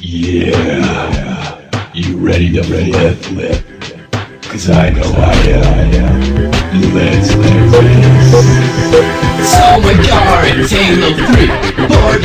Yeah. You ready to ready to flip? Cause I know I am. Let's let's So my guard, 3 Board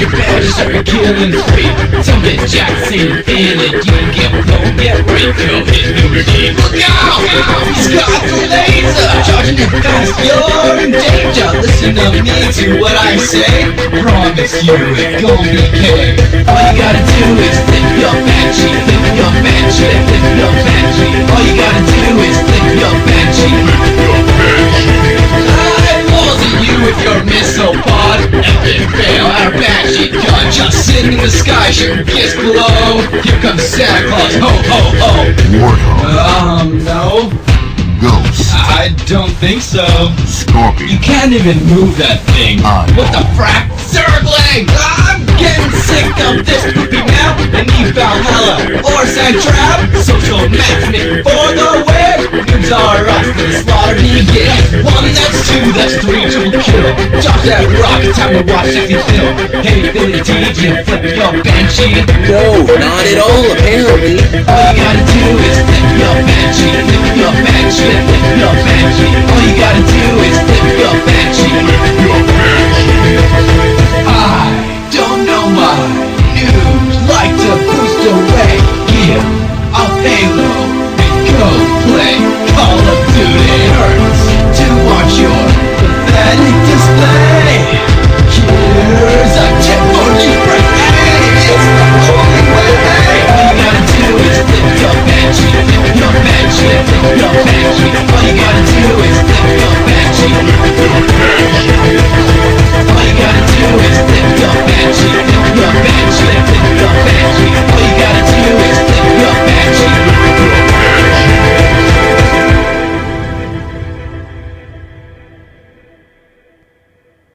your badge, start killing free me Jackson, feel it You get blown, get break Go hit D Look out! He's got the laser Charging you fast, you're in danger Listen to me, to what I say Promise you, it gon' be K All you gotta do is flip your banshee Flip your banshee, flip your banshee All you gotta do is flip your banshee Flip your banshee I wasn't you with your missile pod Epic fail, our banshee gun Just sitting in the sky, shooting gifts below Here comes Santa Claus, ho ho ho Warthog, Um, no, Ghost, I don't think so Scorpion. You can't even move that thing I What the frack? Circling! I'm getting sick of this poopy now And need Valhalla or Sandtrap Social maximum for the win Us to the slaughter begins One, that's two, that's three, triple kill Drop that rock, time to watch sexy film Hey Billy D, you flip your banshee No, not at all, apparently. all you gotta do is flip your banshee, flip your banshee, flip your banshee. All you gotta do is flip your banshee. I don't know why news like to boost away of Halo